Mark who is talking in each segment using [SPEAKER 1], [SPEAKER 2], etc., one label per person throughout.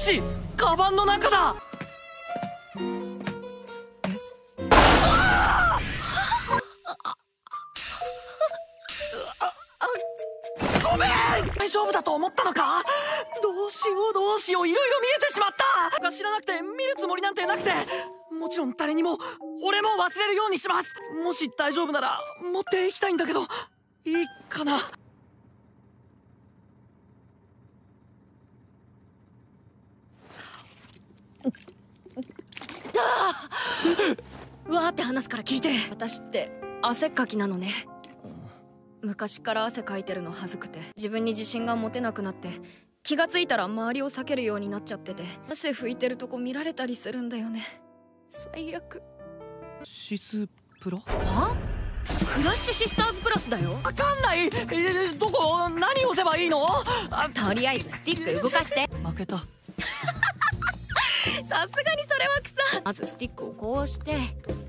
[SPEAKER 1] しカバンの中だ。ごめん。大丈夫だと思ったのか？どうしようどうしよう。いろいろ見えてしまった。が知らなくて見るつもりなんてなくて。もちろん誰にも俺も忘れるようにします。もし大丈夫なら持っていきたいんだけど。いいかな？
[SPEAKER 2] わーって話すから聞いて。私って汗っかきなのね。昔から汗かいてるの恥ずくて。自分に自信が持てなくなって。気がついたら周りを避けるようになっちゃってて。汗拭いてるとこ見られたりするんだよね。最悪。
[SPEAKER 1] シスプロ？
[SPEAKER 2] は？フラッシュシスターズプラスだよ。
[SPEAKER 1] わかんない。えどこ？何押せばいいの？あ
[SPEAKER 2] とりあえずスティック動かして。
[SPEAKER 1] 負けた
[SPEAKER 2] さすがにそれは草まずスティックをこうして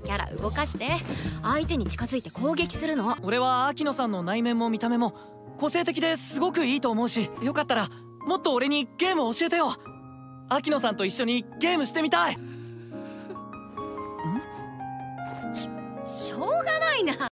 [SPEAKER 2] キャラ動かして相手に近づいて攻撃するの。
[SPEAKER 1] 俺は秋野さんの内面も見た目も個性的ですごくいいと思うしよかったらもっと俺にゲームを教えてよ。秋野さんと一緒にゲームしてみたい。
[SPEAKER 2] しょうがないな